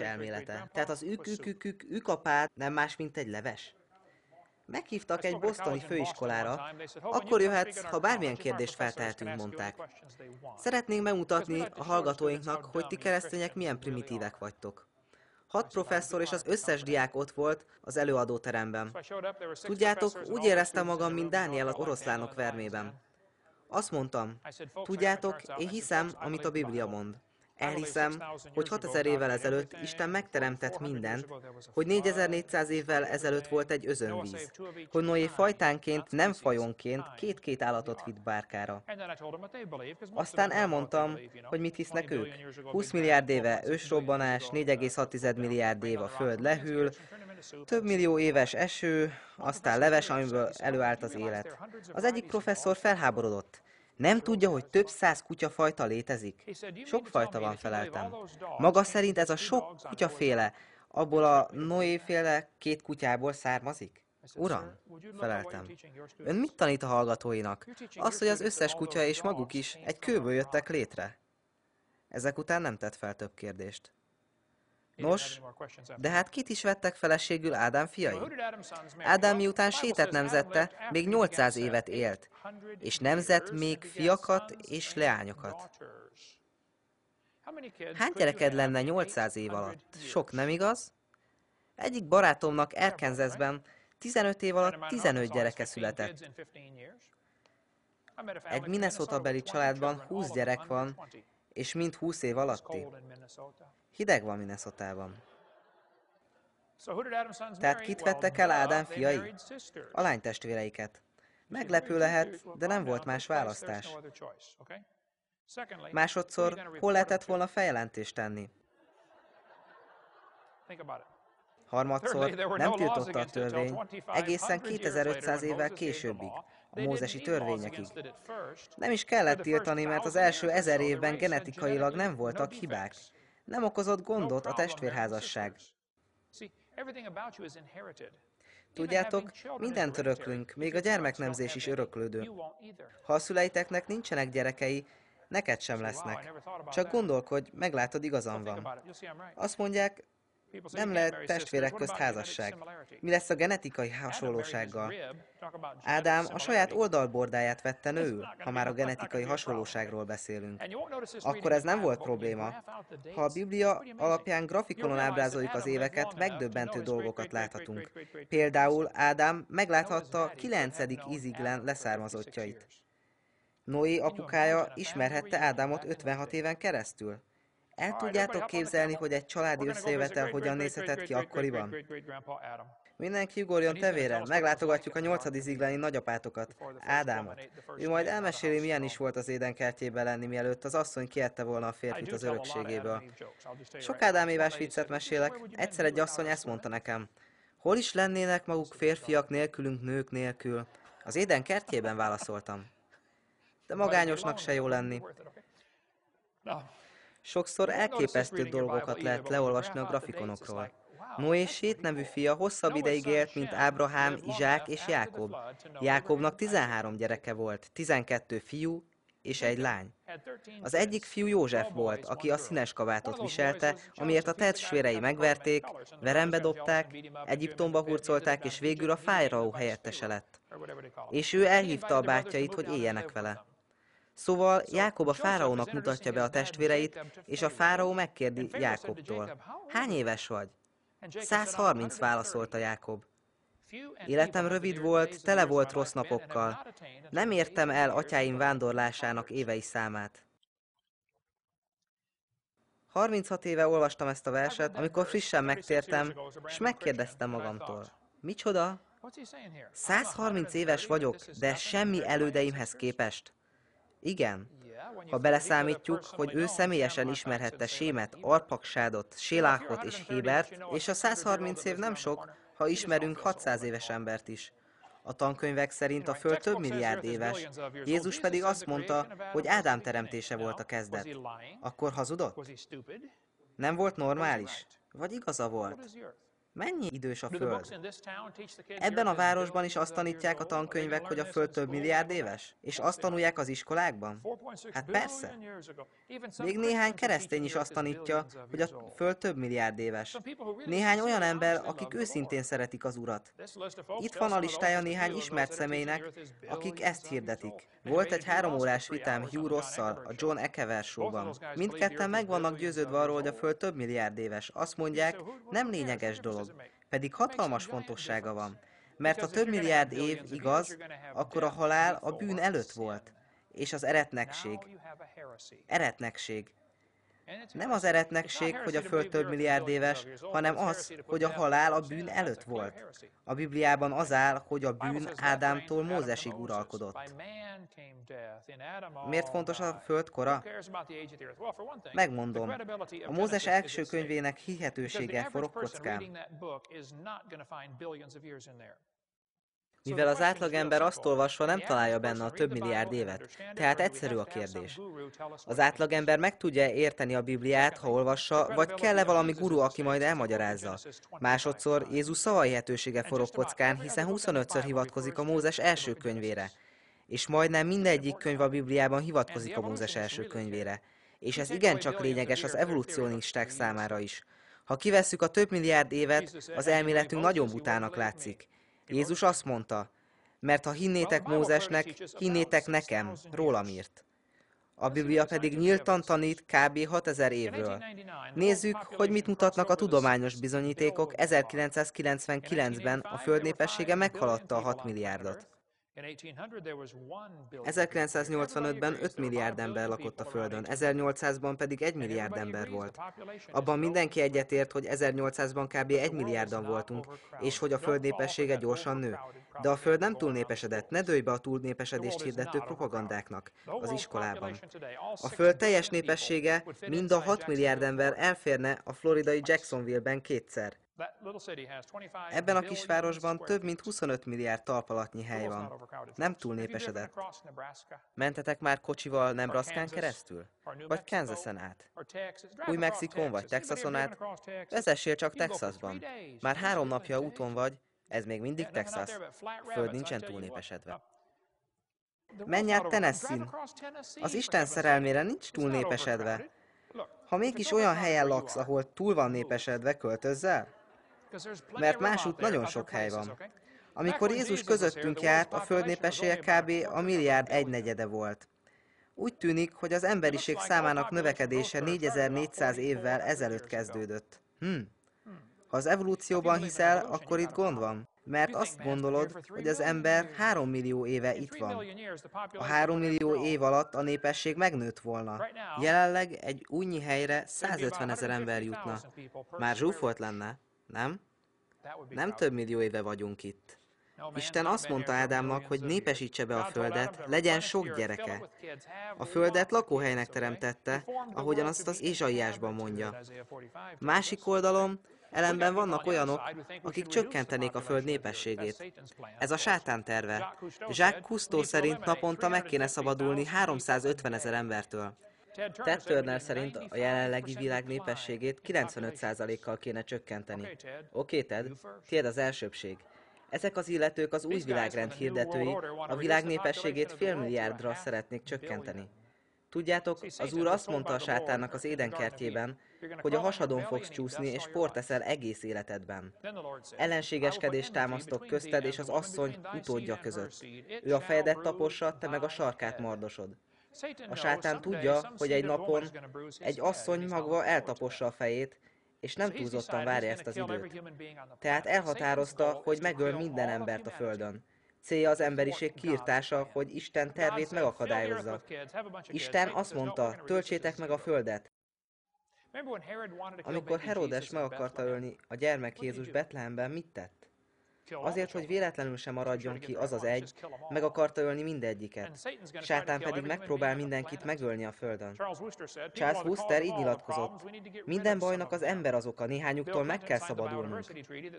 elmélete. Tehát az ük ük ük ük ükapád nem más, mint egy leves. Meghívtak egy bosztoni főiskolára, akkor jöhetsz, ha bármilyen kérdést feltehetünk, mondták. Szeretnénk megmutatni a hallgatóinknak, hogy ti keresztények milyen primitívek vagytok. Hat professzor és az összes diák ott volt az előadóteremben. Tudjátok, úgy éreztem magam, mint Dániel az oroszlánok vermében. Azt mondtam, tudjátok, én hiszem, amit a Biblia mond. Elhiszem, hogy 6000 évvel ezelőtt Isten megteremtett mindent, hogy 4400 évvel ezelőtt volt egy özönvíz, hogy Noé fajtánként, nem fajonként két-két állatot vitt bárkára. Aztán elmondtam, hogy mit hisznek ők. 20 milliárd éve ősrobbanás, 4,6 milliárd év a Föld lehűl, több millió éves eső, aztán leves, amiből előállt az élet. Az egyik professzor felháborodott. Nem tudja, hogy több száz kutyafajta létezik? Sok fajta van, feleltem. Maga szerint ez a sok kutyaféle abból a Noé-féle két kutyából származik? Uram, feleltem. Ön mit tanít a hallgatóinak? Azt, hogy az összes kutya és maguk is egy kőből jöttek létre. Ezek után nem tett fel több kérdést. Nos, de hát kit is vettek feleségül Ádám fiai? Ádám miután sétet nemzette, még 800 évet élt, és nemzett még fiakat és leányokat. Hány gyereked lenne 800 év alatt? Sok, nem igaz? Egyik barátomnak Erkenzeszben 15 év alatt 15 gyereke született. Egy Minnesota beli családban 20 gyerek van, és mind 20 év alatti. Hideg van Minnesotában. Tehát kit vettek el Ádám fiai? A lánytestvéreiket. Meglepő lehet, de nem volt más választás. Másodszor, hol lehetett volna feljelentést tenni? Harmadszor, nem tiltotta a törvény, egészen 2500 évvel későbbig, a mózesi törvényekig. Nem is kellett tiltani, mert az első ezer évben genetikailag nem voltak hibák. Nem okozott gondot a testvérházasság. Tudjátok, mindent öröklünk, még a gyermeknemzés is öröklődő. Ha a szüleiteknek nincsenek gyerekei, neked sem lesznek. Csak gondolkodj, meglátod, igazam van. Azt mondják, nem lehet testvérek közt házasság. Mi lesz a genetikai hasonlósággal? Ádám a saját oldalbordáját vette nőül, ha már a genetikai hasonlóságról beszélünk. Akkor ez nem volt probléma. Ha a Biblia alapján grafikonon ábrázoljuk az éveket, megdöbbentő dolgokat láthatunk. Például Ádám megláthatta 9. iziglen leszármazottjait. Noé apukája ismerhette Ádámot 56 éven keresztül. El tudjátok képzelni, hogy egy családi összejövetel hogyan nézhetett ki akkoriban? Mindenki ugorjon tevére, meglátogatjuk a nyolcadi ziglani nagyapátokat, Ádámot. Ő majd elmeséli, milyen is volt az édenkertjében lenni, mielőtt az asszony kiette volna a férfit az örökségéből. Sok Ádámévás viccet mesélek, egyszer egy asszony ezt mondta nekem. Hol is lennének maguk férfiak nélkülünk, nők nélkül? Az éden kertjében válaszoltam. De magányosnak se jó lenni. Sokszor elképesztő dolgokat lehet leolvasni a grafikonokról. Noé Sét nevű fia hosszabb ideig élt, mint Ábrahám, Izsák és Jákob. Jákobnak 13 gyereke volt, 12 fiú és egy lány. Az egyik fiú József volt, aki a színes kabátot viselte, amiért a testvérei megverték, verembe dobták, Egyiptomba hurcolták, és végül a fájraó helyettese lett. És ő elhívta a bátyjait, hogy éljenek vele. Szóval Jákob a fáraónak mutatja be a testvéreit, és a fáraó megkérdi Jákobtól. Hány éves vagy? 130 válaszolta Jákob. Életem rövid volt, tele volt rossz napokkal. Nem értem el atyáim vándorlásának évei számát. 36 éve olvastam ezt a verset, amikor frissen megtértem, és megkérdeztem magamtól. Micsoda? 130 éves vagyok, de semmi elődeimhez képest. Igen. Ha beleszámítjuk, hogy ő személyesen ismerhette Sémet, Arpaksádot, Sélákot és Hébert, és a 130 év nem sok, ha ismerünk 600 éves embert is. A tankönyvek szerint a Föld több milliárd éves, Jézus pedig azt mondta, hogy Ádám teremtése volt a kezdet. Akkor hazudott? Nem volt normális? Vagy igaza volt? Mennyi idős a Föld? Ebben a városban is azt tanítják a tankönyvek, hogy a Föld több milliárd éves? És azt tanulják az iskolákban? Hát persze. Még néhány keresztény is azt tanítja, hogy a Föld több milliárd éves. Néhány olyan ember, akik őszintén szeretik az Urat. Itt van a listája néhány ismert személynek, akik ezt hirdetik. Volt egy három órás vitám Hugh Rosszal a John Ekever show-ban. Mindketten meg vannak győződve arról, hogy a Föld több milliárd éves. Azt mondják, nem lényeges dolog, pedig hatalmas fontossága van. Mert ha több milliárd év igaz, akkor a halál a bűn előtt volt, és az eretnekség. Eretnekség. Nem az eretnekség, hogy a Föld több milliárd éves, hanem az, hogy a halál a bűn előtt volt. A Bibliában az áll, hogy a bűn Ádámtól Mózesig uralkodott. Miért fontos a Föld kora? Megmondom. A Mózes első könyvének hihetősége forog kockán. Mivel az átlagember azt olvasva nem találja benne a több milliárd évet, tehát egyszerű a kérdés. Az átlagember meg tudja érteni a Bibliát, ha olvassa, vagy kell-e valami guru, aki majd elmagyarázza? Másodszor Jézus szavaihetősége forog kockán, hiszen 25-ször hivatkozik a Mózes első könyvére. És majdnem mindegyik könyv a Bibliában hivatkozik a Mózes első könyvére. És ez igencsak lényeges az evolucionisták számára is. Ha kivesszük a több milliárd évet, az elméletünk nagyon butának látszik. Jézus azt mondta, mert ha hinnétek Mózesnek, hinnétek nekem, rólam írt. A Biblia pedig nyíltan tanít kb. 6000 évről. Nézzük, hogy mit mutatnak a tudományos bizonyítékok. 1999-ben a föld népessége meghaladta a 6 milliárdot. 1985-ben 5 milliárd ember lakott a Földön, 1800-ban pedig 1 milliárd ember volt. Abban mindenki egyetért, hogy 1800-ban kb. 1 milliárdan voltunk, és hogy a Föld népessége gyorsan nő. De a Föld nem túlnépesedett, ne dőj be a túlnépesedést hirdető propagandáknak az iskolában. A Föld teljes népessége mind a 6 milliárd ember elférne a floridai Jacksonville-ben kétszer. Ebben a kisvárosban több mint 25 milliárd talpalatnyi hely van. Nem túl népesedett. Mentetek már kocsival Nebraskán keresztül? Vagy Kansasen át? Új Mexikon vagy Texason át? Vezessél csak Texasban. Már három napja úton vagy, ez még mindig Texas. Föld nincsen túl népesedve. Menj át Tennessee-n. Az Isten szerelmére nincs túl népesedve. Ha mégis olyan helyen laksz, ahol túl van népesedve, költözzel? Mert másút nagyon sok hely van. Amikor Jézus közöttünk járt, a föld népessége kb. a milliárd egynegyede volt. Úgy tűnik, hogy az emberiség számának növekedése 4400 évvel ezelőtt kezdődött. Hm. Ha az evolúcióban hiszel, akkor itt gond van. Mert azt gondolod, hogy az ember 3 millió éve itt van. A 3 millió év alatt a népesség megnőtt volna. Jelenleg egy újnyi helyre 150 ezer ember jutna. Már zsúfolt lenne. Nem? Nem több millió éve vagyunk itt. Isten azt mondta Ádámnak, hogy népesítse be a földet, legyen sok gyereke. A földet lakóhelynek teremtette, ahogyan azt az Ézsaiásban mondja. Másik oldalon, ellenben vannak olyanok, akik csökkentenék a föld népességét. Ez a sátán terve. Jacques Cousteau szerint naponta meg kéne szabadulni 350 ezer embertől. Ted Turner szerint a jelenlegi világ népességét 95%-kal kéne csökkenteni. Oké, okay, Ted, tiéd az elsőbség. Ezek az illetők az új világrend hirdetői, a világ népességét félmilliárdra szeretnék csökkenteni. Tudjátok, az úr azt mondta a sátánnak az édenkertjében, hogy a hasadon fogsz csúszni, és port eszel egész életedben. Ellenségeskedést támasztok közted és az asszony utódja között. Ő a fejedet tapossa, te meg a sarkát mordosod. A sátán tudja, hogy egy napon egy asszony magva eltapossa a fejét, és nem túlzottan várja ezt az időt. Tehát elhatározta, hogy megöl minden embert a Földön. Célja az emberiség kiirtása, hogy Isten tervét megakadályozza. Isten azt mondta, töltsétek meg a Földet. Amikor Herodes meg akarta ölni a gyermek Jézus Betlehemben, mit tett? Azért, hogy véletlenül sem maradjon ki az az egy, meg akarta ölni mindegyiket. Sátán pedig megpróbál mindenkit megölni a földön. Charles Wooster így nyilatkozott. Minden bajnak az ember az oka, néhányuktól meg kell szabadulnunk.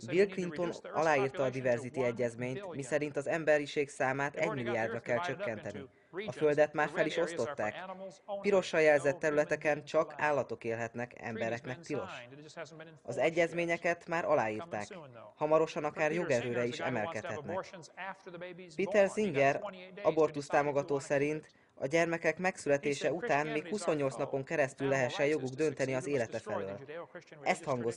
Bill Clinton aláírta a Diversity egyezményt, miszerint az emberiség számát egy milliárdra kell csökkenteni. A földet már fel is osztották. Pirossal jelzett területeken csak állatok élhetnek, embereknek tilos. Az egyezményeket már aláírták. Hamarosan akár jogerőre is emelkedhetnek. Peter Singer, abortusz támogató szerint a gyermekek megszületése után még 28 napon keresztül lehessen joguk dönteni az élete felől. Ezt hangozta